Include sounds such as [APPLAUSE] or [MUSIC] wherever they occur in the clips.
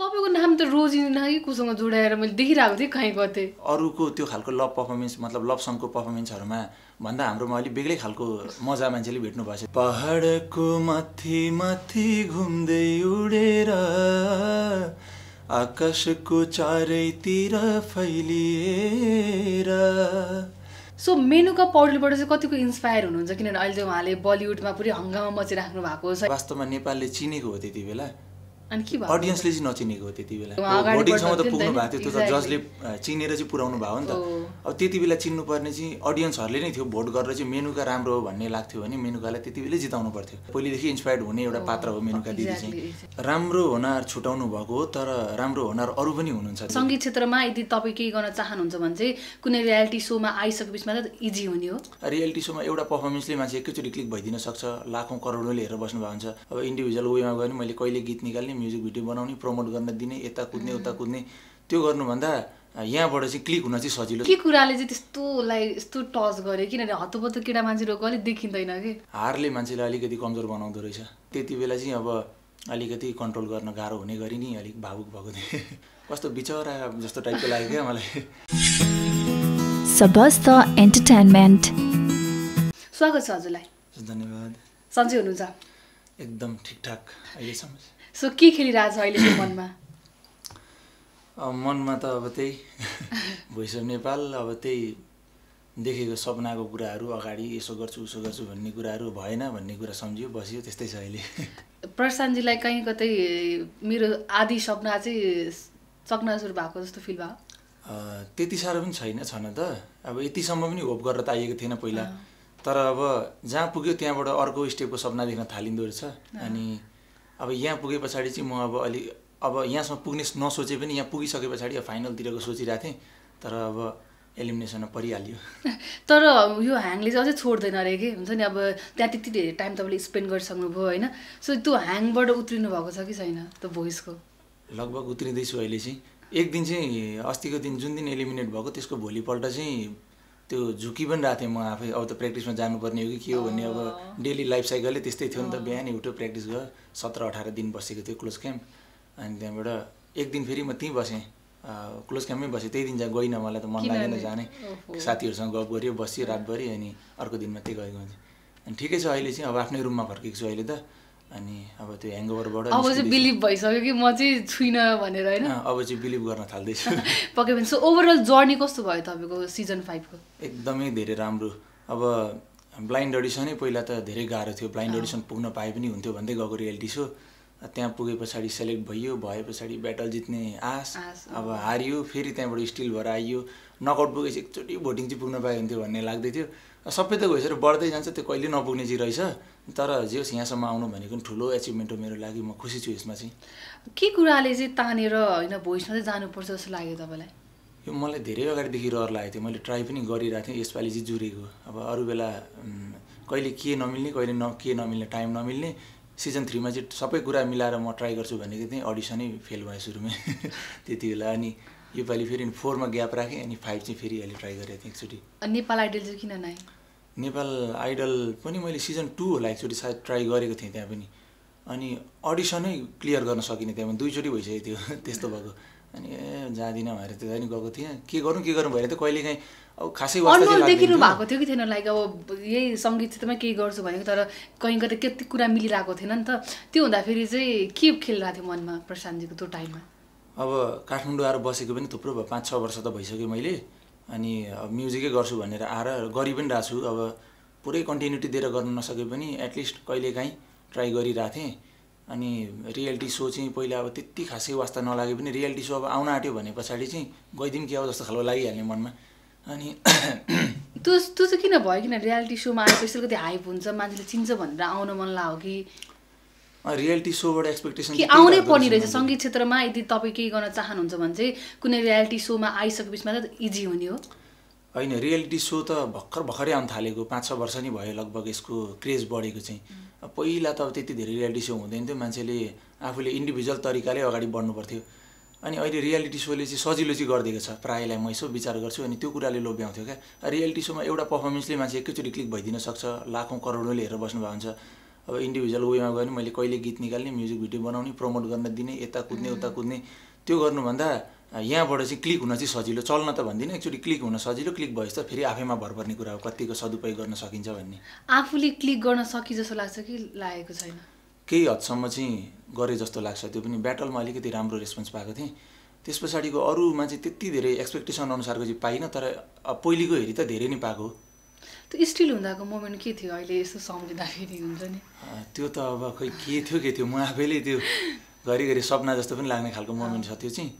तपाईँको नाम त रोजिना कि कोसँग जोडाएर मैले देखिरहेको थिएँ कहीँ कतै। अरूको त्यो खालको लभ पर्फर्मेन्स मतलब लभ सङको पर्फर्मेन्सहरूमा भन्दा हाम्रोमा अलिक बेग्लै खालको मजा मान्छेले भेट्नु भएको छ पहाडको माथि माथि घुम्दै उडेर आकाशको चारैतिर फैलिएर। सो मेनुका पौडेलबाट चाहिँ कतिको इन्सपायर हुनुहुन्छ? किनभने अहिले चाहिँ उहाँले बलिउडमा पुरै हङ्गामा मचिराख्नु भएको छ। वास्तवमा नेपालले चिनेको हो त्यति बेला। अडियन्सले चाहिँ नचिनेको हो त्यति बेला। भोटिङसम्म त पुग्नु त भएको थियो त्यो त अ, चिनेर चाहिँ पुऱ्याउनु भयो नि त। अब त्यति बेला चिन्नुपर्ने चाहिँ अडियन्सहरूले नै थियो। भोट गरेर चाहिँ मेनुका राम्रो हो भन्ने लाग्थ्यो भने मेनुकालाई त्यति बेलै जिताउनु पर्थ्यो। पहिलेदेखि इन्सपायर्ड हुने एउटा पात्र हो मेनुका दिदी चाहिँ। राम्रो हुनार छुटाउनु भएको हो तर राम्रो हुनार अरू पनि हुनुहुन्छ। सङ्गीत क्षेत्रमा यदि तपाईँ केही गर्न चाहनुहुन्छ भने चाहिँ कुनै रियालिटी सोमा आइसकेपछि मात्र इजी हुने हो। रियालिटी सोमा एउटा पर्फर्मेन्सले मान्छे एकैचोटि क्लिक भइदिन सक्छ। लाखौँ करोडौँले हेरेर बस्नु भएको हुन्छ। अब इन्डिभिजुअल वेमा गयो भने मैले कहिले गीत निकाल्ने म्युजिक भिडियो बनाउने प्रमोट गर्न दिने यता कुद्ने उता कुद्ने। त्यो गर्नुभन्दा यहाँबाट चाहिँ क्लिक हुन चाहिँ सजिलो। के कुराले चाहिँ त्यस्तोलाई यस्तो टच गर्यो? किनभने हतपत्त केटा मान्छेहरूको अलिक देखिँदैन कि? हारले मान्छेलाई अलिकति कमजोर बनाउँदो रहेछ। त्यति बेला चाहिँ अब अलिकति कन्ट्रोल गर्न गाह्रो हुने गरी नि अलिक भावुक भएको थिएँ। [LAUGHS] कस्तो बिचरा जस्तो टाइपको लाग्यो क्या मलाई। Entertainment. स्वागत छ हजुरलाई। धन्यवाद। सन्चै हुनुहुन्छ। एकदम ठिकठाक। अहिलेसम्म। सो के खेलिरहेको छ अहिले मनमा मनमा त अब त्यही भोइस अफ नेपाल अब त्यही देखेको सपनाको कुराहरू अगाडि यसो गर्छु उसो गर्छु भन्ने कुराहरू भएन भन्ने कुरा सम्झियो बसियो त्यस्तै छ अहिले। प्रशान्तजीलाई कहीँ कतै मेरो आदि सपना चाहिँ चकनाचुर भएको जस्तो फिल भयो? त्यति साह्रो पनि छैन छन त। अब यतिसम्म पनि होप गरेर त आइएको थिएन पहिला। तर अब जहाँ पुग्यो त्यहाँबाट अर्को स्टेपको सपना देख्न थालिँदो रहेछ। अनि अब यहाँ पुगे पछाडि चाहिँ म अब अलि अब यहाँसम्म पुग्ने नसोचे पनि यहाँ पुगिसके पछाडि अब फाइनलतिरको सोचिरहेको थिएँ तर अब एलिमिनेसनमा परिहाल्यो। [LAUGHS] तर यो ह्याङले चाहिँ अझै छोड्दैन अरे कि? हुन्छ नि अब त्यहाँ त्यति धेरै टाइम तपाईँले स्पेन्ड गरिसक्नुभयो होइन? सो त्यो ह्याङबाट उत्रिनु भएको छ कि छैन त्यो भोइसको लगभग उत्रिँदैछु अहिले चाहिँ। एक दिन चाहिँ अस्तिको दिन जुन दिन एलिमिनेट भएको त्यसको भोलिपल्ट चाहिँ त्यो झुकी पनि रहेको थिएँ म आफै। अब त प्र्याक्टिसमा जानुपर्ने हो कि के हो भन्ने अब डेली लाइफ साइकलै त्यस्तै थियो नि त। बिहानै उठ्यो प्र्याक्टिस गयो सत्र अठार दिन बसेको थियो क्लोज क्याम्प। अनि त्यहाँबाट एक दिन फेरि म त्यहीँ बसेँ। क्लोज क्याम्पमै बसेँ। त्यही दिन जहाँ गइनँ मलाई त मन लागेन? जाने। साथीहरूसँग गफ गऱ्यो बसियो रातभरि अनि अर्को दिनमा त्यही गएको हुन्छ अनि ठिकै छ अहिले चाहिँ। अब आफ्नै रुममा फर्केको छु अहिले त। अनि अब त्यो ह्याङओभरबाट अब चाहिँ। बिलिभ भइसक्यो कि म चाहिँ छुइनँ भनेर होइन? अब चाहिँ बिलिभ गर्न थाल्दैछु। [LAUGHS] पक्कै पनि। सो ओभरअल जर्नी कस्तो भयो तपाईँको सिजन फाइभको एकदमै धेरै राम्रो। अब ब्लाइन्ड अडिसनै पहिला त धेरै गाह्रो थियो। ब्लाइन्ड अडिसन पुग्न पाए पनि हुन्थ्यो भन्दै गएको रियालिटी सो त्यहाँ पुगे पछाडि सेलेक्ट भइयो भए पछाडि ब्याटल जित्ने आश। आश, अब हारियो फेरि त्यहाँबाट स्टिल भएर आइयो। नकआउट पुगेपछि एकचोटि भोटिङ चाहिँ पुग्न पाए हुन्थ्यो भन्ने लाग्दै थियो सबै त गइसकेर बढ्दै जान्छ त्यो कहिले नपुग्ने चाहिँ रहेछ। तर जे होस् यहाँसम्म आउनु भनेको पनि ठुलो एचिभमेन्ट हो मेरो लागि म खुसी छु यसमा चाहिँ। के कुराले चाहिँ तानेर होइन भोइसमा चाहिँ जानुपर्छ जस्तो लाग्यो तपाईँलाई? यो मलाई धेरै अगाडिदेखि रहर लागेको थियो। मैले ट्राई पनि गरिरहेको थिएँ यसपालि चाहिँ जुरेको। अब अरू बेला कहिले के नमिल्ने कहिले न के नमिल्ने टाइम नमिल्ने। सिजन थ्रीमा चाहिँ सबै कुरा मिलाएर म ट्राई गर्छु भनेको थिएँ। अडिसनै फेल भयो सुरुमै। [LAUGHS] त्यति बेला अनि योपालि फेरि फोरमा ग्याप राखेँ अनि फाइभ चाहिँ फेरि अहिले ट्राई गरेको थिएँ एकचोटि। नेपाल आइडल चाहिँ किन नआए नेपाल आइडल पनि मैले सिजन टू होला एकचोटि सायद ट्राई गरेको थिएँ त्यहाँ पनि। अनि अडिसनै क्लियर गर्न सकिनँ त्यहाँ दुईचोटि भइसकेको थियो। [LAUGHS] त्यस्तो भएको। अनि ए जाँदिनँ भनेर त्यता पनि गएको थिएँ। के गरौँ के गरौँ भएर त कहिले काहीँ अब खासै अनुहार देखिनु। भएको थियो कि थिएन? लाइक अब यही सङ्गीत क्षेत्रमा केही गर्छु भनेको तर कहीँ कतै त्यति कुरा मिलिरहेको थिएन नि त। त्यो हुँदाखेरि चाहिँ के खेलिरहेको थियो मनमा प्रशान्तजीको त्यो टाइममा? अब काठमाडौँ आएर बसेको पनि थुप्रो भयो। पाँच छ वर्ष त भइसक्यो मैले। अनि अब म्युजिकै गर्छु भनेर आएर गरि पनि रहेको छु अब पुरै कन्टिन्युटी दिएर गर्न नसके पनि एटलिस्ट कहिलेकाहीँ ट्राई गरिरहेको थिएँ। अनि रियालिटी सो चाहिँ पहिला अब त्यति खासै वास्ता नलागे पनि रियालिटी सो अब आउन आँट्यो भने पछाडि चाहिँ गइदिउँ कि अब जस्तो खालको लागिहाल्ने मनमा। अनि [COUGHS] त्यो त्यो चाहिँ किन भयो? किन रियालिटी सोमा आएपछि कति हाइप हुन्छ? मान्छेले चिन्छ भनेर आउन मन लाग्यो कि? रियालिटी सोबाट एक्सपेक्टेसन कि आउनै पर्ने रहेछ सङ्गीत क्षेत्रमा यदि तपाईँ केही गर्न चाहनुहुन्छ भने चाहिँ कुनै रियालिटी सोमा आइसकेपछि मात्र इजी हुने हो। होइन रियालिटी सो त भर्खर भर्खरै आउनु थालेको। पाँच छ वर्ष नै भयो लगभग यसको क्रेज बढेको चाहिँ। पहिला त अब त्यति धेरै रियालिटी सो हुँदैन थियो। मान्छेले आफूले इन्डिभिजुअल तरिकाले अगाडि बढ्नु पर्थ्यो। अनि अहिले रियालिटी सोले चाहिँ सजिलो चाहिँ गरिदिएको छ। प्रायःलाई म यसो विचार गर्छु अनि त्यो कुराले लोभ्याउँथ्यो क्या। रियालिटी सोमा एउटा पर्फर्मेन्सले मान्छे एकैचोटि क्लिक भइदिन सक्छ। लाखौँ करोडौँले हेरेर बस्नु भएको हुन्छ। अब इन्डिभिजुअल वेमा गयो भने मैले कहिले गीत निकाल्ने म्युजिक भिडियो बनाउने प्रमोट गर्न दिने यता कुद्ने उता कुद्ने त्यो गर्नुभन्दा यहाँबाट चाहिँ क्लिक हुन चाहिँ सजिलो। चल्न त भन्दिनँ एक्चुली क्लिक हुन सजिलो। क्लिक भएपछि त फेरि आफैमा भर पर्ने कुरा हो। कतिको सदुपयोग गर्न सकिन्छ भन्ने। आफूले क्लिक गर्न सकि जस्तो लाग्छ कि लागेको छैन? केही हदसम्म चाहिँ गरे जस्तो लाग्छ। त्यो पनि ब्याटलमा अलिकति राम्रो रेस्पोन्स पाएको थिएँ। त्यस पछाडिको अरूमा चाहिँ त्यति धेरै एक्सपेक्टेसन अनुसारको चाहिँ पाइनँ तर पहिलेको हेरी त धेरै नै पाएको हो। त्यो स्टिल हुँदाको मोमेन्ट के थियो? अहिले यसो सम्झिँदाखेरि हुन्छ नि। त्यो त अब खै के थियो के थियो? म आफैले त्यो घरिघरि सपना जस्तो पनि लाग्ने खालको मोमेन्ट छ त्यो चाहिँ।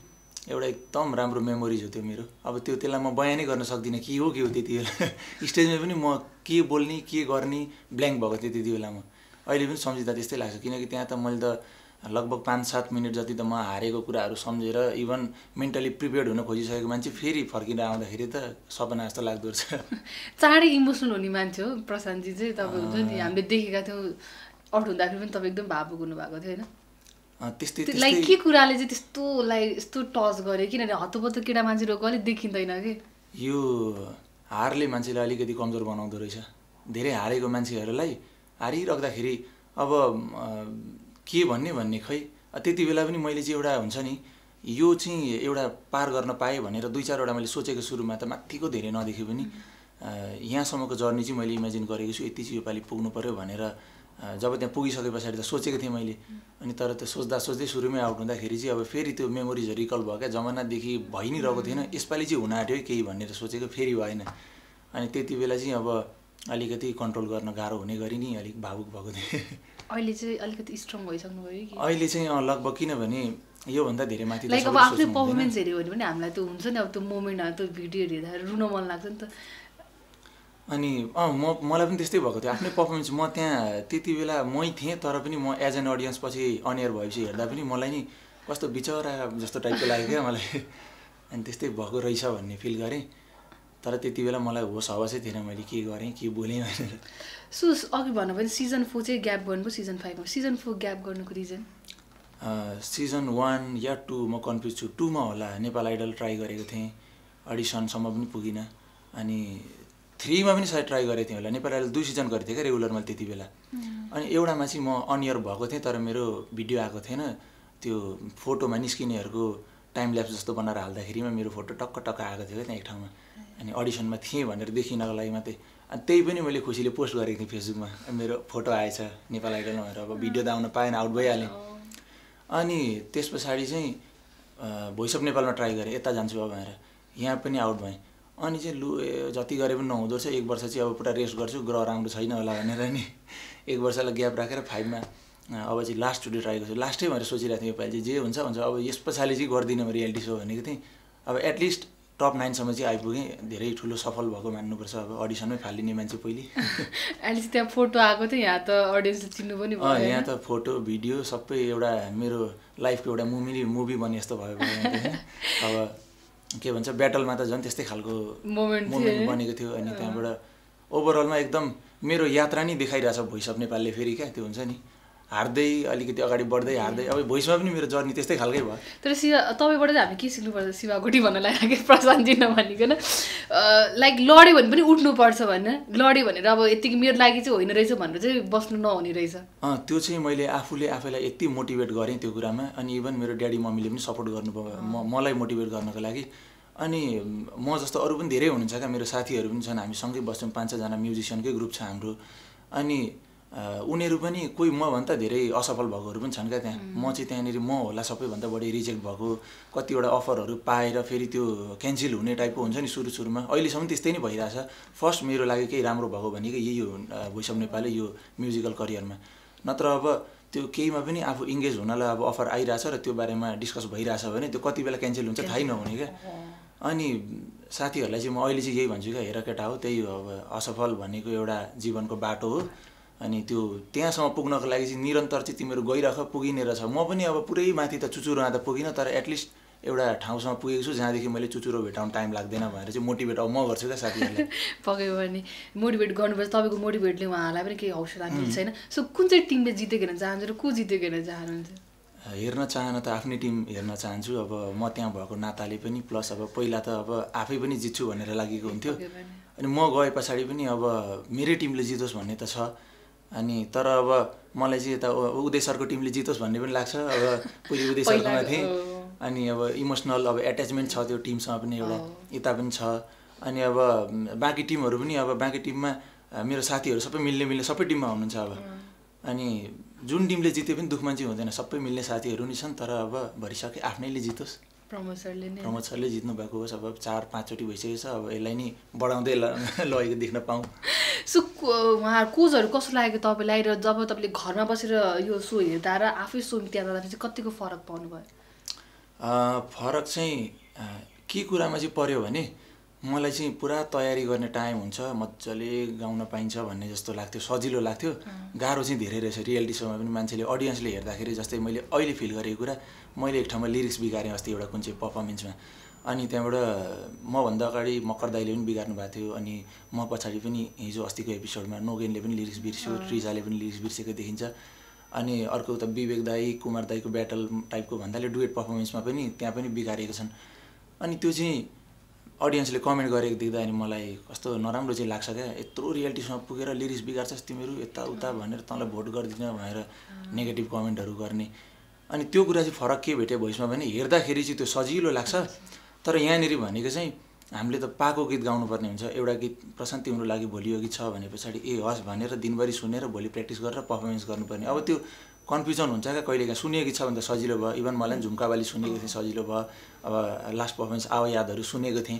एउटा एकदम राम्रो मेमोरिज हो त्यो मेरो। अब त्यो त्यसलाई म बयानै गर्न सक्दिनँ के हो के हो त्यति बेला। [LAUGHS] स्टेजमा पनि म के बोल्ने के गर्ने ब्ल्याङ्क भएको थियो त्यति बेला म। अहिले पनि सम्झिँदा त्यस्तै लाग्छ। किनकि त्यहाँ त मैले त लगभग पाँच सात मिनट जति त म हारेको कुराहरू सम्झेर इभन मेन्टली प्रिपेयर्ड हुन खोजिसकेको मान्छे फेरि फर्किएर आउँदाखेरि त सपना जस्तो लाग्दो रहेछ। [LAUGHS] चाँडै इमोसनल हुने मान्छे हो प्रशान्तजी चाहिँ तपाईँ हुन्छ नि हामीले देखेका थियौँ आउट हुँदाखेरि पनि तपाईँ एकदम भावुक हुनुभएको थियो होइन? त्यस्तै त्यो लाइक के कुराले चाहिँ त्यस्तो लाइक यस्तो टच गर्यो किनभने हतपत्त केटा मान्छेहरूको अलिक देखिँदैन कि? यो हारले मान्छेलाई अलिकति कमजोर बनाउँदो रहेछ। धेरै हारेको मान्छेहरूलाई हारिराख्दाखेरि अब के भन्ने भन्ने खै? त्यति बेला पनि मैले चाहिँ एउटा हुन्छ नि यो चाहिँ एउटा पार गर्न पाएँ भनेर दुई चारवटा मैले सोचेको सुरुमा त माथिको धेरै नदेखे पनि यहाँसम्मको जर्नी चाहिँ मैले इमेजिन गरेको छु यति चाहिँ योपालि पुग्नु पऱ्यो भनेर जब त्यहाँ पुगिसके पछाडि त सोचेको थिएँ मैले। अनि तर त्यो सोच्दा सोच्दै सुरुमै आउट हुँदाखेरि चाहिँ अब फेरि त्यो मेमोरिजहरू रिकल भयो क्या? जमानादेखि भइ नै रहेको थिएन। यसपालि चाहिँ हुन आँट्यो है केही भनेर सोचेको फेरि भएन। अनि त्यति बेला चाहिँ अब अलिकति कन्ट्रोल गर्न गाह्रो हुने गरी नि अलिक भावुक भएको थिएँ। अहिले चाहिँ अलिकति स्ट्रङ भइसक्नु भयो कि? अहिले चाहिँ लगभग किनभने योभन्दा धेरै माथि लाइक अब आफ्नै। पर्फर्मेन्स हेऱ्यो भने पनि हामीलाई त्यो हुन्छ नि अब त्यो मोमेन्टहरू त्यो भिडियोहरू हेर्दाखेरि रुन मन लाग्छ नि त। अनि अँ म मलाई पनि त्यस्तै भएको थियो। आफ्नै पर्फर्मेन्स म त्यहाँ त्यति बेला मै थिएँ तर पनि म एज एन अडियन्स पछि अनएयर भएपछि हेर्दा पनि मलाई नि कस्तो बिचरा जस्तो टाइपको लाग्यो क्या मलाई। अनि त्यस्तै भएको रहेछ भन्ने फिल गरेँ। तर त्यति बेला मलाई होस हवसै थिएन मैले के गरेँ के बोलेँ भनेर। सो अघि भन्नु पनि सिजन फोर चाहिँ ग्याप गर्नुभयो सिजन फाइभमा। सिजन फोर ग्याप गर्नुको रिजन? सिजन वान या टू म कन्फ्युज छु। टूमा होला नेपाल आइडल ट्राई गरेको थिएँ। अडिसनसम्म पनि पुगिनँ। अनि थ्रीमा पनि सायद ट्राई गरेको थिएँ होला। नेपाल आइडल दुई सिजन गरेको थिएँ क्या रेगुलर मैले त्यति बेला। अनि एउटामा चाहिँ म अनियर भएको थिएँ तर मेरो भिडियो आएको थिएन। त्यो फोटोमा निस्किनेहरूको टाइम ल्याप्स जस्तो बनाएर हाल्दाखेरिमा मेरो फोटो टक्क टक्क आएको थियो क्या त्यहाँ एक ठाउँमा। अनि अडिसनमा थिएँ भनेर देखिनको लागि मात्रै। अनि त्यही पनि मैले खुसीले पोस्ट गरेको थिएँ फेसबुकमा। मेरो फोटो आएछ नेपाल आइडलमा भनेर। अब भिडियो त आउन पाएन आउट भइहालेँ। अनि त्यस पछाडि चाहिँ भोइस अफ नेपालमा ट्राई गरेँ यता जान्छु अब भनेर। यहाँ पनि आउट भएँ। अनि चाहिँ लु जति गरे पनि नहुँदो रहेछ एक वर्ष चाहिँ अब पुरा रेस्ट गर्छु। ग्रह राम्रो छैन होला भनेर नि एक वर्षलाई ग्याप राखेर फाइभमा अब चाहिँ लास्ट टुडे ट्राई गर्छु। लास्टै भनेर सोचिरहेको थिएँ योपालि चाहिँ जे हुन्छ हुन्छ। अब यस पछाडि चाहिँ गर्दिनँ म रियालिटी सो भनेको थिएँ। अब एटलिस्ट टप नाइनसम्म चाहिँ आइपुगेँ। धेरै ठुलो सफल भएको मान्नुपर्छ। अब अडिसनमै फालिने मान्छे पहिले। [LAUGHS] अहिले त्यहाँ फोटो आएको थियो यहाँ त अडियन्सले चिन्नु पनि भयो? यहाँ त फोटो भिडियो सबै एउटा मेरो लाइफको एउटा मुभी मुभी बने जस्तो भयो। [LAUGHS] अब के भन्छ ब्याटलमा त झन् त्यस्तै खालको मोमेन्ट है? बनेको थियो। अनि त्यहाँबाट ओभरअलमा एकदम मेरो यात्रा नै देखाइरहेछ भोइस अफ नेपालले फेरि क्या? त्यो हुन्छ नि। हार्दै अलिकति अगाडि बढ्दै हार्दै अब भोइसमा पनि मेरो जर्नी त्यस्तै खालकै भयो। तर शिवा तपाईँबाट चाहिँ हामी के सिक्नुपर्छ शिवाकोटी भन्न लाग्यो प्रशान्तजी नभनिकन। लाइक लड्यो भने पनि उठ्नुपर्छ भने लड्यो भनेर अब यतिकै मेरो लागि चाहिँ होइन रहेछ भनेर चाहिँ बस्नु नहुने रहेछ। अँ त्यो चाहिँ मैले आफूले आफैलाई यति मोटिभेट गरेँ त्यो कुरामा। अनि इभन मेरो ड्याडी मम्मीले पनि सपोर्ट गर्नुभयो म मलाई मोटिभेट गर्नको लागि। अनि म जस्तो अरू पनि धेरै हुनुहुन्छ क्या मेरो साथीहरू पनि छन्। हामी सँगै बस्छौँ। पाँच छजना म्युजिसियनकै ग्रुप छ हाम्रो। अनि उनीहरू पनि कोही मभन्दा धेरै असफल भएकोहरू पनि छन् क्या त्यहाँ। म चाहिँ त्यहाँनिर म होला सबैभन्दा बढी रिजेक्ट भएको कतिवटा अफरहरू पाएर फेरि त्यो क्यान्सल हुने टाइपको हुन्छ नि सुरु सुरुमा। अहिलेसम्म त्यस्तै नै भइरहेछ। फर्स्ट मेरो लागि केही राम्रो भएको भनेको यही हो भोइस अफ नेपाली यो म्युजिकल करियरमा नत्र अब त्यो केहीमा पनि आफू इङ्गेज हुनलाई अब अफर आइरहेछ र त्यो बारेमा डिस्कस भइरहेछ भने त्यो कति बेला क्यान्सल हुन्छ थाहै नहुने क्या। अनि साथीहरूलाई चाहिँ म अहिले चाहिँ यही भन्छु क्या हेर केटा हो त्यही हो अब असफल भनेको एउटा जीवनको बाटो हो। अनि त्यो त्यहाँसम्म पुग्नको लागि चाहिँ निरन्तर चाहिँ तिमीहरू गइरह पुगिने रहेछ। म पनि अब पुरै माथि त चुचुरोमा त पुगिनँ तर एटलिस्ट एउटा ठाउँसम्म पुगेको छु जहाँदेखि मैले चुचुरो भेटाउनु टाइम लाग्दैन भनेर चाहिँ मोटिभेट अब म गर्छु क्या साथीहरूलाई। [LAUGHS] पक्कै पनि। मोटिभेट गर्नुपर्छ। तपाईँको मोटिभेटले उहाँलाई पनि केही हौसला मिल्छ होइन सो कुन चाहिँ टिमले जितेको हेर्न चाहन्छ र को जितेको हेर्न चाहनुहुन्छ? हेर्न चाहन त आफ्नै टिम हेर्न चाहन्छु। अब म त्यहाँ भएको नाताले पनि प्लस अब पहिला त अब आफै पनि जित्छु भनेर लागेको हुन्थ्यो। अनि म गए पछाडि पनि अब मेरै टिमले जितोस् भन्ने त छ। अनि तर अब मलाई चाहिँ यता उदय सरको टिमले जितोस् भन्ने पनि लाग्छ। अब पहिले उदय सरकोमा थिएँ। अनि अब इमोसनल अब एट्याचमेन्ट छ त्यो टिमसँग पनि एउटा यता पनि छ। अनि अब बाँकी टिमहरू पनि अब बाँकी टिममा मेरो साथीहरू सबै मिल्ने मिल्ने सबै टिममा हुनुहुन्छ अब। अनि जुन टिमले जिते पनि दुःखमा चाहिँ हुँदैन सबै मिल्ने साथीहरू नि छन् तर अब भरिसके आफ्नैले जितोस्। प्रमोद सरले नै। प्रमोद सरले जित्नु भएको होस् अब चार पाँचचोटि भइसकेको छ अब यसलाई नि बढाउँदै ल- [LAUGHS] लगेको देख्न पाऊँ। सो उहाँ कोचहरू कस्तो लागेको तपाईँलाई र जब तपाईँले घरमा बसेर यो सो हेर्दा र आफै सो त्यहाँ जाँदाखेरि चाहिँ कतिको फरक पाउनु भयो अ, फरक चाहिँ के कुरामा चाहिँ पर्यो भने मलाई चाहिँ पुरा तयारी गर्ने टाइम हुन्छ मजाले गाउन पाइन्छ भन्ने जस्तो लाग्थ्यो सजिलो लाग्थ्यो। गाह्रो चाहिँ धेरै रहेछ रियालिटी सोमा पनि मान्छेले अडियन्सले हेर्दाखेरि जस्तै मैले अहिले फिल गरेको कुरा मैले एक ठाउँमा लिरिक्स बिगारेँ अस्ति एउटा कुन चाहिँ पर्फर्मेन्समा अनि त्यहाँबाट मभन्दा अगाडि मकर दाईले पनि बिगार्नु भएको थियो अनि म पछाडि पनि हिजो अस्तिको एपिसोडमा नोगेनले पनि लिरिक्स बिर्स्यो ट्रिजाले पनि लिरिक्स बिर्सेको देखिन्छ। अनि अर्को उता विवेक दाई कुमार दाईको ब्याटल टाइपको भन्दाले डुएट पर्फर्मेन्समा पनि त्यहाँ पनि बिगारेको छन्। अनि त्यो चाहिँ अडियन्सले कमेन्ट गरेको देख्दा अनि मलाई कस्तो नराम्रो चाहिँ लाग्छ क्या। यत्रो रियालिटी सोमा पुगेर लिरिक्स बिगार्छस् तिमीहरू यताउता भनेर तँलाई भोट गर्दिनँ भनेर नेगेटिभ कमेन्टहरू गर्ने। अनि त्यो कुरा चाहिँ फरक के भेट्यो भोइसमा भने हेर्दाखेरि चाहिँ त्यो सजिलो लाग्छ। तर यहाँनिर भनेको चाहिँ हामीले त पाएको गीत गाउनुपर्ने हुन्छ। एउटा गीत प्रशान्त तिम्रो लागि भोलि यो गीत छ भने पछाडि ए हस् भनेर दिनभरि सुनेर भोलि प्र्याक्टिस गरेर पर्फर्मेन्स गर्नुपर्ने। अब त्यो कन्फ्युजन हुन्छ क्या कहिलेकाहीँ। सुनेको गीत छ भने त सजिलो भयो। इभन मलाई पनि झुम्कावाली सुनेको थिएँ सजिलो भयो। अब लास्ट पर्फर्मेन्स आव यादहरू सुनेको थिएँ।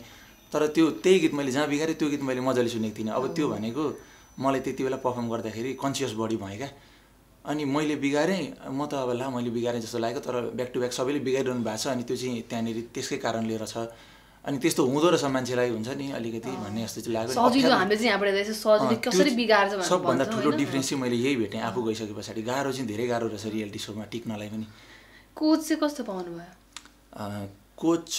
तर त्यो त्यही गीत मैले जहाँ बिगारेँ त्यो गीत मैले मजाले सुनेको थिइनँ। अब त्यो भनेको मलाई त्यति बेला पर्फर्म गर्दाखेरि कन्सियस बडी भएँ क्या। अनि मैले बिगारेँ म त अब ला मैले बिगारेँ जस्तो लाग्यो तर ब्याक टु ब्याक सबैले बिगारिरहनु भएको छ अनि त्यो चाहिँ त्यहाँनिर त्यसकै कारण लिएर छ। अनि त्यस्तो हुँदो रहेछ मान्छेलाई हुन्छ नि अलिकति भन्ने जस्तो चाहिँ लाग्यो। सबभन्दा ठुलो? डिफ्रेन्स चाहिँ मैले यही भेटेँ आफू गइसके पछाडि। गाह्रो चाहिँ धेरै गाह्रो रहेछ रियालिटी सोमा टिक्नलाई पनि। कोच चाहिँ कस्तो पाउनु भयो कोच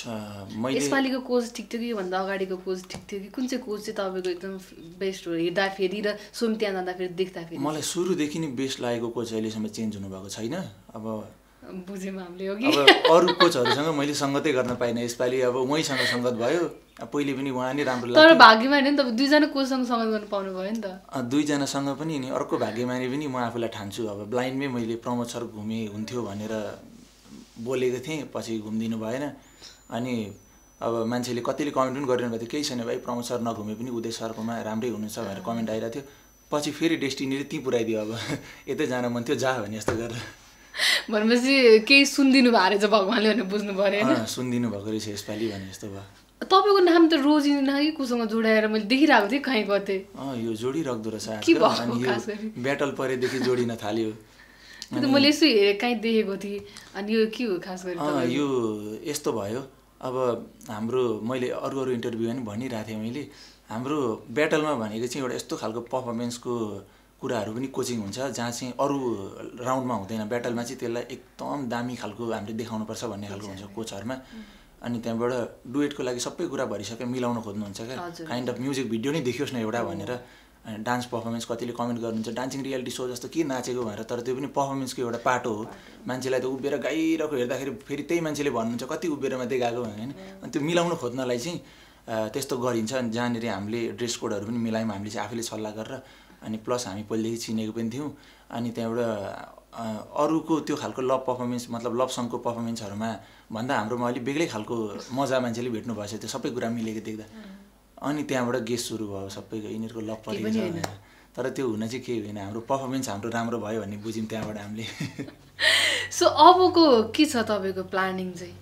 मैले यसपालिको कोच ठिक थियो कि? योभन्दा अगाडिको कोच ठिक थियो कि? कुन चाहिँ कोच चाहिँ तपाईँको एकदम बेस्ट हो? हेर्दाखेरि र सोम त्यहाँ जाँदाखेरि देख्दाखेरि मलाई सुरुदेखि नै बेस्ट लागेको कोच अहिलेसम्म चेन्ज हुनुभएको छैन अब बुझ्यौँ हामीले हो कि? अरू कोचहरूसँग मैले सङ्गतै गर्न पाइनँ। यसपालि अब उहीँसँग सङ्गत भयो। पहिले पनि उहाँ नै राम्रो तर लाग्थ्यो। भाग्यमा होइन नि तपाईँ दुईजना कोचसँग सँगै गर्नु पाउनु भयो नि त। दुईजनासँग पनि नि। अर्को भाग्यमानी पनि म आफूलाई ठान्छु। अब ब्लाइन्डमै मैले प्रमोद सर घुमेँ हुन्थ्यो भनेर बोलेको थिएँ। पछि घुमिदिनु भएन। अनि अब मान्छेले कतिले कमेन्ट पनि गरिरहनु भएको थियो केही छैन भाइ प्रमोद सर नघुमे पनि उदय सरकोमा राम्रै हुनुहुन्छ भनेर कमेन्ट आइरहेको थियो। पछि फेरि डेस्टिनीले त्यहीँ पुऱ्याइदियो अब। [LAUGHS] यतै जान मन थियो जा भने जस्तो गरेर भनेपछि केही सुनिदिनु भएको रहेछ भगवान्ले भनेर बुझ्नु पऱ्यो। सुनिदिनु भएको रहेछ यसपालि भने जस्तो भयो। तपाईँको नाम त रोजिन कि कोसँग जोडाएर मैले देखिरहेको थिएँ कहीँ कतै। अँ यो जोडी राख्दो रहेछ? ब्याटल परेदेखि जोडिन थाल्यो। मैले यसो हेरेँ कहीँ देखेको थिएँ। अनि यो के हो खास गरी? यो यस्तो भयो। अब हाम्रो मैले अरू अरू इन्टरभ्यू पनि भनिरहेको थिएँ मैले। हाम्रो ब्याटलमा भनेको चाहिँ एउटा यस्तो खालको पर्फर्मेन्सको कुराहरू पनि कोचिङ हुन्छ जहाँ चाहिँ अरू राउन्डमा हुँदैन। ब्याटलमा चाहिँ त्यसलाई एकदम दामी खालको हामीले देखाउनुपर्छ भन्ने खालको हुन्छ कोचहरूमा अनि त्यहाँबाट डुएटको लागि सबै कुरा भरिसक्यो मिलाउन खोज्नुहुन्छ क्या। काइन्ड अफ म्युजिक भिडियो नै देखियोस् न एउटा भनेर। अनि डान्स पर्फर्मेन्स कतिले कमेन्ट गर्नुहुन्छ। डान्सिङ रियालिटी सो जस्तो के नाचेको भनेर तर त्यो पनि पर्फर्मेन्सको एउटा पाटो हो। मान्छेलाई त उभिएर गाइरहेको हेर्दाखेरि फेरि त्यही मान्छेले भन्नुहुन्छ कति उभिएर मात्रै गएको भने होइन। अनि त्यो मिलाउन खोज्नलाई चाहिँ त्यस्तो गरिन्छ। अनि जहाँनिर हामीले ड्रेस कोडहरू पनि मिलायौँ हामीले चाहिँ आफैले सल्लाह गरेर अनि प्लस हामी पहिलेदेखि चिनेको पनि थियौँ। अनि त्यहाँबाट अरूको त्यो खालको लभ पर्फर्मेन्स मतलब लभ सङको पर्फर्मेन्सहरूमा भन्दा हाम्रोमा अलिक बेग्लै खालको मजा मान्छेले भेट्नु भएछ। त्यो सबै कुरा मिलेको देख्दा। अनि त्यहाँबाट गेस सुरु भयो सबैको यिनीहरूको लभ परेको तर त्यो हुन चाहिँ केही होइन हाम्रो पर्फर्मेन्स हाम्रो राम्रो भयो भन्ने बुझ्यौँ त्यहाँबाट हामीले। [LAUGHS] सो अबको के छ तपाईँको प्लानिङ चाहिँ?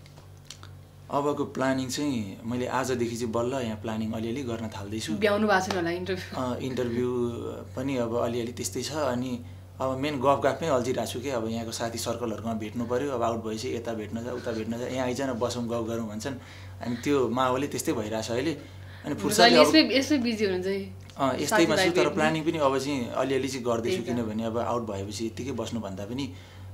अबको प्लानिङ चाहिँ मैले आजदेखि चाहिँ बल्ल यहाँ प्लानिङ अलिअलि गर्न थाल्दैछु। भ्याउनु भएको छैन होला इन्टरभ्यू इन्टरभ्यू पनि अब अलिअलि त्यस्तै छ। अनि अब मेन गफ गफमै अल्झिरहेको छु कि अब यहाँको साथी सर्कलहरूमा भेट्नु पऱ्यो। अब आउट भएपछि यता भेट्न जा उता भेट्न जा। यहाँ आइज न बसौँ गफ गरौँ भन्छन्। अनि त्यो माहौलै त्यस्तै भइरहेछ अहिले। अनि है। यस्तैमा छु तर। प्लानिङ पनि अब चाहिँ अलिअलि चाहिँ गर्दैछु। किनभने अब आउट भएपछि यत्तिकै बस्नुभन्दा पनि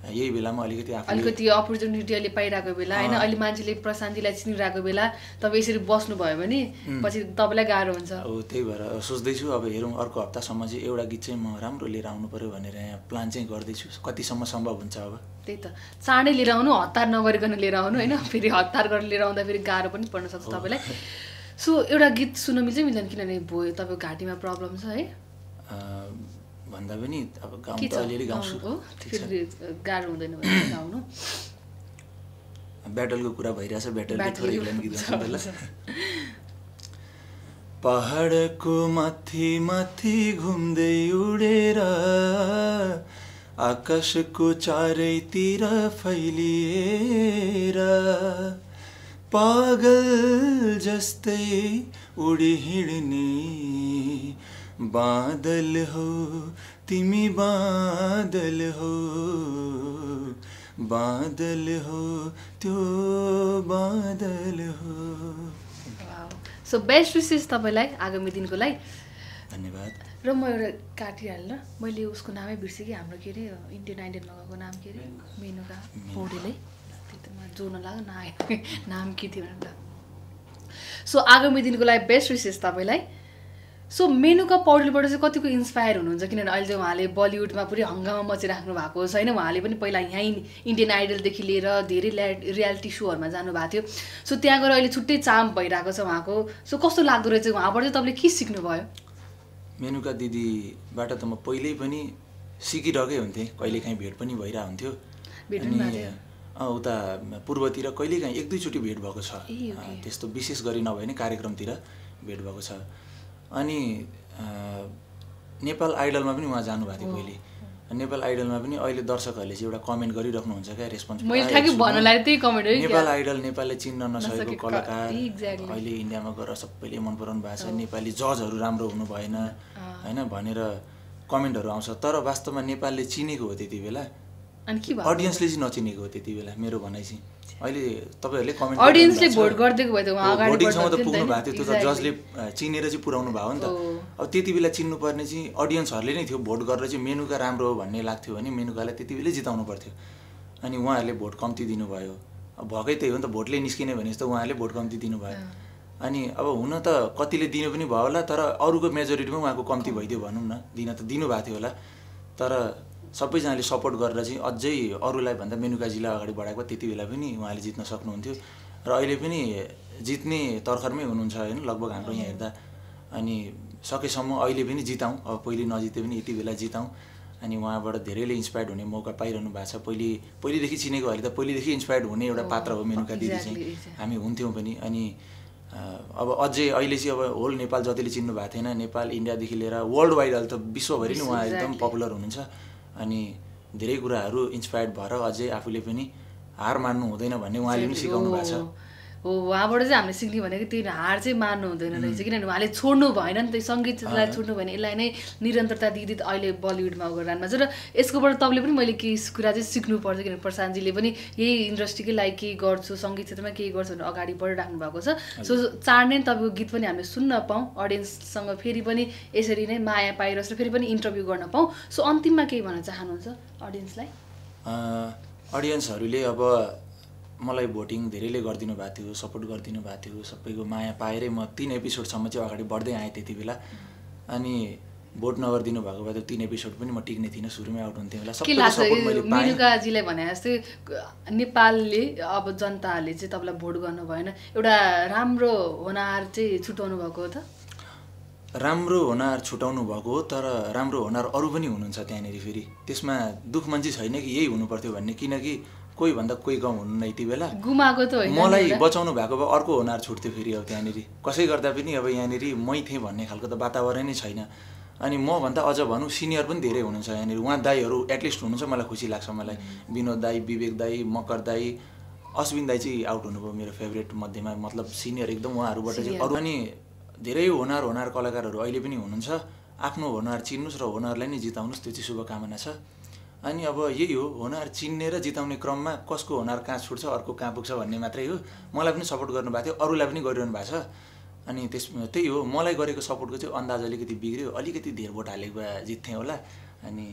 यही बेलामा अलिकति अलिकति अपर्च्युनिटी अहिले पाइरहेको बेला होइन? अहिले मान्छेले प्रशान्तिलाई चिनिरहेको बेला तपाईँ यसरी बस्नुभयो भने पछि तपाईँलाई गाह्रो हुन्छ। अब त्यही भएर सोच्दैछु अब हेरौँ अर्को हप्तासम्म चाहिँ एउटा गीत चाहिँ म राम्रो लिएर आउनु पऱ्यो भनेर यहाँ प्लान चाहिँ गर्दैछु। कतिसम्म सम्भव हुन्छ अब? त्यही त। चाँडै लिएर आउनु हतार नगरिकन लिएर आउनु होइन? फेरि हतार गरेर लिएर आउँदा फेरि गाह्रो पनि पर्न सक्छ तपाईँलाई। सो एउटा गीत सुन्न मिल्छ मिल्दैन? किनभने भयो तपाईँको घाँटीमा प्रब्लम छ है? भन्दा पनि अब गाउँ त अलिअलि गाउँछु फेरि गाह्रो हुँदैन भने गाउनु। ब्याटलको कुरा भइरहेछ ब्याटल। पहाडको माथि माथि घुम्दै उडेर आकाशको चारैतिर फैलिएर पागल जस्तै उडी हिँड्ने बादल हो तिमी बादल हो बादल हो त्यो बादल हो। सो बेस्ट विसेस तपाईँलाई आगामी दिनको लागि। धन्यवाद। र म एउटा काटिहाल्न मैले उसको नामै बिर्सेँ कि हाम्रो के अरे इन्डियन आइडल लगाएको नाम के अरे मेनुका। पौडेलै। जोड्न लाग्यो नआयो [LAUGHS] नाम के थियो भनेर सो आगामी दिनको लागि बेस्ट विसेस तपाईँलाई। सो मेनुका पौडेलबाट चाहिँ कतिको इन्सपायर हुनुहुन्छ? किनभने अहिले चाहिँ उहाँले बलिउडमा पुरै हङ्गामा मचिराख्नु भएको छ होइन उहाँले पनि पहिला यहीँ इन्डियन आइडलदेखि लिएर धेरै रियालिटी सोहरूमा जानुभएको थियो। सो त्यहाँ गएर अहिले छुट्टै चाम भइरहेको छ उहाँको। सो कस्तो लाग्दो रहेछ उहाँबाट? चाहिँ तपाईँले के सिक्नुभयो? मेनुका दिदीबाट त म पहिल्यै पनि सिकिरहेकै हुन्थेँ। कहिलेकाहीँ भेट पनि भइरहेको हुन्थ्यो। उता पूर्वतिर कहिलेकाहीँ एक दुईचोटि भेट भएको छ। त्यस्तो विशेष गरी नभए नि कार्यक्रमतिर भेट भएको छ। अनि नेपाल आइडलमा पनि उहाँ जानुभएको थियो पहिले नेपाल आइडलमा पनि अहिले दर्शकहरूले चाहिँ एउटा कमेन्ट गरिराख्नुहुन्छ क्या रेस्पोन्स नेपाल? आइडल नेपालले चिन्न नसकेको कलाकार. अहिले इन्डियामा गएर सबैले मन पराउनु भएको छ। नेपाली जजहरू राम्रो हुनु भएन होइन भनेर कमेन्टहरू आउँछ। तर वास्तवमा नेपालले चिनेको हो त्यति बेला। अनि के भयो? अडियन्सले चाहिँ नचिनेको हो त्यति बेला मेरो भनाइ चाहिँ। अहिले तपाईँहरूले कमेन्ट Audience-ले भोट गरिदिएको भए त उहाँ भोटिङसम्म त पुग्नु भएको थियो त्यो त अ, चिनेर चाहिँ पुऱ्याउनु भयो नि त। अब त्यति बेला चिन्नुपर्ने चाहिँ अडियन्सहरूले नै थियो। भोट गरेर चाहिँ मेनुका राम्रो हो भन्ने लाग्थ्यो भने मेनुकालाई त्यति बेलै जिताउनु पर्थ्यो। अनि उहाँहरूले भोट कम्ती दिनुभयो। अब भएकै त्यही हो नि त भोटले निस्किने भने जस्तो उहाँहरूले भोट कम्ती दिनुभयो। अनि अब हुन त कतिले दिनु पनि भयो होला तर अरूको मेजोरिटीमा उहाँको कम्ती भइदियो भनौँ न। दिन त दिनुभएको थियो होला। तर सबैजनाले सपोर्ट गरेर चाहिँ अझै अरूलाई भन्दा मेनुकाजीलाई अगाडि बढाएको त्यति बेला पनि उहाँले जित्न सक्नुहुन्थ्यो। र अहिले पनि जित्ने तर्खरमै हुनुहुन्छ होइन लगभग हाम्रो यहाँ हेर्दा। अनि सकेसम्म अहिले पनि जिताउँ अब पहिले नजिते पनि यति बेला जिताउँ। अनि उहाँबाट धेरैले इन्सपायर्ड हुने मौका पाइरहनु भएको छ। पहिले पहिलेदेखि चिनेको अहिले त पहिलेदेखि इन्सपायर्ड हुने एउटा पात्र हो मेनुका दिदी चाहिँ. हामी हुन्थ्यौँ पनि। अनि अब अझै अहिले चाहिँ अब होल नेपाल जतिले चिन्नु भएको थिएन नेपाल इन्डियादेखि लिएर वर्ल्ड वाइड अहिले त विश्वभरि नै उहाँ एकदम. पपुलर हुनुहुन्छ। अनि धेरै कुराहरू इन्सपायर्ड भएर अझै आफूले पनि हार मान्नु हुँदैन भन्ने उहाँले पनि सिकाउनु भएको छ। हो उहाँबाट चाहिँ हामीले सिक्ने भनेको त्यही हार चाहिँ मान्नु हुँदैन रहेछ। किनभने उहाँले छोड्नु भएन नि त सङ्गीतलाई छोड्नु भएन। यसलाई नै निरन्तरता दिँदै अहिले बलिउडमा रहनु छ। र यसकोबाट तपाईँले पनि मैले केही कुरा चाहिँ सिक्नुपर्छ किनभने प्रशान्तजीले पनि यही इन्डस्ट्रीकै लागि केही गर्छु सङ्गीत क्षेत्रमा केही गर्छु भनेर अगाडि बढिराख्नु भएको छ। सो चाँडै नै तपाईँको गीत पनि हामीले सुन्न पाऊँ अडियन्ससँग फेरि पनि यसरी नै माया पाइरहोस् र फेरि पनि इन्टरभ्यू गर्न पाऊँ। सो अन्तिममा केही भन्न चाहनुहुन्छ अडियन्सलाई? अडियन्सहरूले अब मलाई भोटिङ धेरैले गरिदिनु भएको थियो सपोर्ट गरिदिनु भएको थियो सबैको माया पाएरै म तिन एपिसोडसम्म चाहिँ अगाडि बढ्दै आएँ त्यति बेला। अनि भोट नगरिदिनु भएको भए त तिन एपिसोड पनि म टिक्ने थिइनँ सुरुमै आउट हुन्थेँ होला। के लाग्छ भने जस्तै नेपालले अब जनताहरूले चाहिँ तपाईँलाई भोट गर्नु भएन एउटा राम्रो होनार चाहिँ छुट्याउनु भएको हो त? राम्रो हुनार छुटाउनु भएको हो तर राम्रो हुनार अरू पनि हुनुहुन्छ त्यहाँनिर फेरि। त्यसमा दुःख मन चाहिँ छैन कि यही हुनुपर्थ्यो भन्ने किनकि कोही भन्दा कोही कम हुनु न यति बेला। गुमाएको त होइन नि मलाई। बचाउनु भएको भए अर्को हुनार छुट्थ्यो फेरि अब त्यहाँनिर। कसै गर्दा पनि अब यहाँनिर मै थिएँ भन्ने खालको त वातावरणै छैन। अनि मभन्दा अझ भनौँ सिनियर पनि धेरै हुनुहुन्छ यहाँनिर। उहाँ दाईहरू एटलिस्ट हुनुहुन्छ मलाई खुसी लाग्छ मलाई। विनोद दाई विवेक दाई मकर दाई अश्विन दाई चाहिँ आउट हुनुभयो मेरो फेभरेट मध्येमा। मतलब सिनियर एकदम उहाँहरूबाट चाहिँ। अरू अनि धेरै होनार होनार कलाकारहरू अहिले पनि हुनुहुन्छ। आफ्नो होनार चिन्नुहोस् र होनारलाई नै जिताउनुहोस् त्यो चाहिँ शुभकामना छ। अनि अब यही हो होनार चिन्ने र जिताउने क्रममा कसको होनार कहाँ छुट्छ अर्को कहाँ पुग्छ भन्ने मात्रै हो। मलाई पनि सपोर्ट गर्नुभएको थियो अरूलाई पनि गरिरहनु भएको छ। अनि त्यस त्यही हो मलाई गरेको सपोर्टको चाहिँ अन्दाज अलिकति बिग्रियो अलिकति धेर भोट हालेको भए जित्थेँ होला। अनि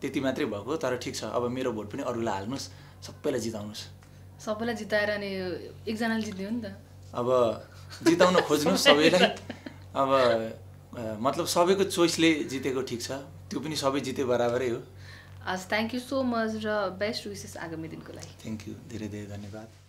त्यति मात्रै भएको तर ठिक छ अब मेरो भोट पनि अरूलाई हाल्नुहोस् सबैलाई जिताउनुहोस्। सबैलाई जिताएर अनि एकजनाले जित्ने हो नि त। अब जिताउन खोज्नुहोस् सबैलाई। अब मतलब सबैको चोइसले जितेको ठिक छ त्यो पनि सबै जिते बराबरै हो। आज थ्याङ्क यू सो मच र बेस्ट विसेस आगामी दिनको लागि। थ्याङ्क यू धेरै धेरै धन्यवाद।